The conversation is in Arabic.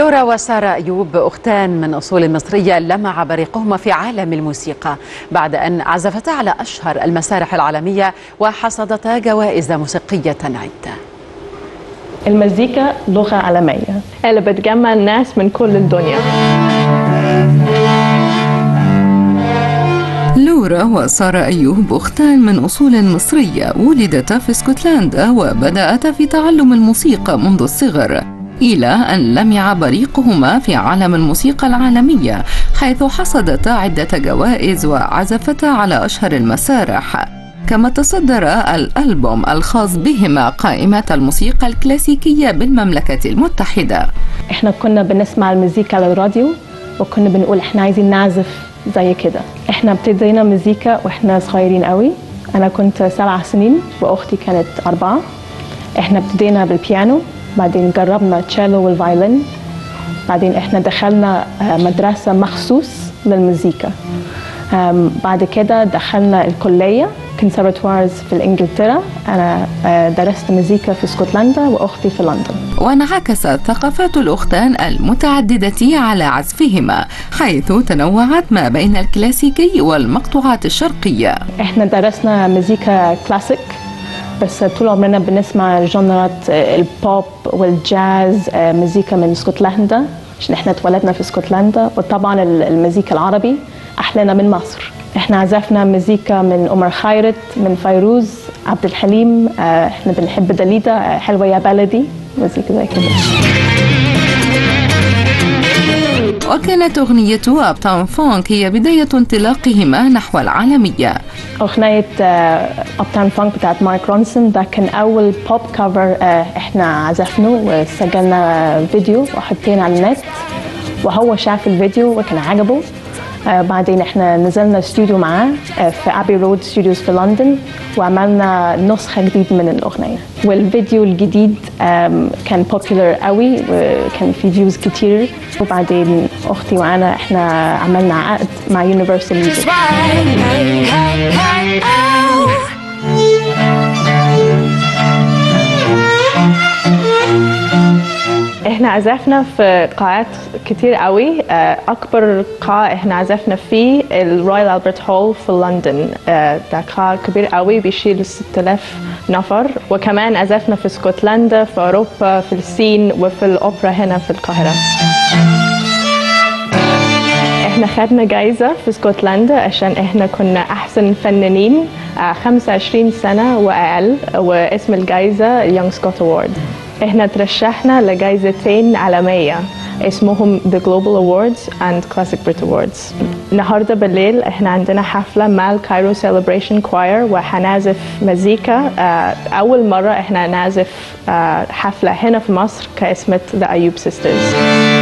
لورا وسارة أيوب أختان من أصول مصرية لمع بريقهما في عالم الموسيقى بعد أن عزفتا على أشهر المسارح العالمية وحصدتا جوائز موسيقية عدة. المزيكا لغة عالمية. اللي بتجمع الناس من كل الدنيا. لورا وسارة أيوب أختان من أصول مصرية ولدتا في اسكتلندا وبدأتا في تعلم الموسيقى منذ الصغر. إلى أن لمع بريقهما في عالم الموسيقى العالمية حيث حصدتا عدة جوائز وعزفتا على أشهر المسارح. كما تصدر الألبوم الخاص بهما قائمة الموسيقى الكلاسيكية بالمملكة المتحدة. إحنا كنا بنسمع المزيكا على الراديو وكنا بنقول إحنا عايزين نعزف زي كده. إحنا ابتدينا مزيكا وإحنا صغيرين قوي. أنا كنت سبع سنين وأختي كانت أربعة. إحنا ابتدينا بالبيانو. بعدين جربنا تشيلو وال violin بعدين إحنا دخلنا آه، مدرسة مخصوص للمزيكا. بعد كده دخلنا الكلية conservatoires في إنجلترا. أنا آه، درست مزيكا في اسكتلندا وأختي في لندن. وانعكست ثقافات الأختان المتعددة على عزفهما حيث تنوعت ما بين الكلاسيكي والمقطوعات الشرقية. إحنا درسنا مزيكا كلاسيك بس طول عمرنا بنسمع genre ات آه، البوب والجاز آه، مزيكا من اسكتلندا عشان إحنا اتولدنا في اسكتلندا وطبعا ال- المزيكا العربي أحلانا من مصر. إحنا عزفنا مزيكا من عمر خيرت من فيروز عبد الحليم آه، إحنا بنحب داليدا آه، حلوة يا بلدي مزيكا زي كده. وكانت أغنية Uptown Funk هي بداية انطلاقهما نحو العالمية. أغنية Uptown Funk بتاعت مارك رونسون ده كان أول pop cover إحنا عزفناه وسجلنا فيديو وحطينا على النت وهو شاف الفيديو وكان عجبه. آه، بعدين إحنا نزلنا استوديو معاه آه، في Abbey Road Studios في لندن وعملنا نسخة جديد من الأغنية. والفيديو الجديد كان popular قوي وكان في views كتير. وبعدين أختي وأنا إحنا عملنا عقد مع Universal Music إحنا عزفنا في قاعات كتير قوي. آه، أكبر قاعة إحنا عزفنا فيه ال Royal Albert Hall في لندن. آه، ده قاعة كبير قوي بيشيل 6000 نفر. وكمان عزفنا في اسكتلندا في أوروبا في الصين وفي الأوبرا هنا في القاهرة. إحنا خدنا جايزة في اسكتلندا عشان إحنا كنا أحسن فنانين آه، 25 سنة وأقل واسم الجايزة Young Scot Award إحنا ترشحنا لجايزتين عالمية اسمهم The Global Awards and Classic Brit Awards. النهاردة بالليل إحنا عندنا حفلة مع الكايرو Celebration Choir وهنعزف مزيكا آه، أول مرة إحنا نعزف آه، حفلة هنا في مصر كاسمة The Ayub Sisters.